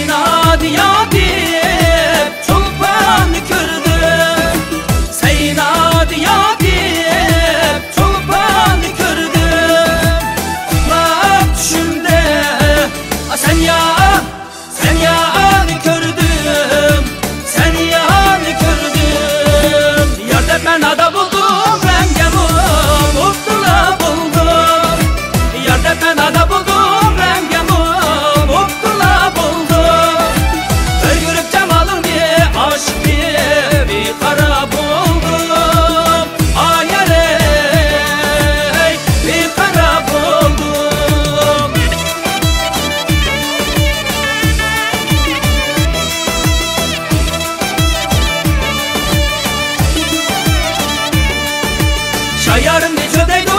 inat yadin Sayarım ne çödeydi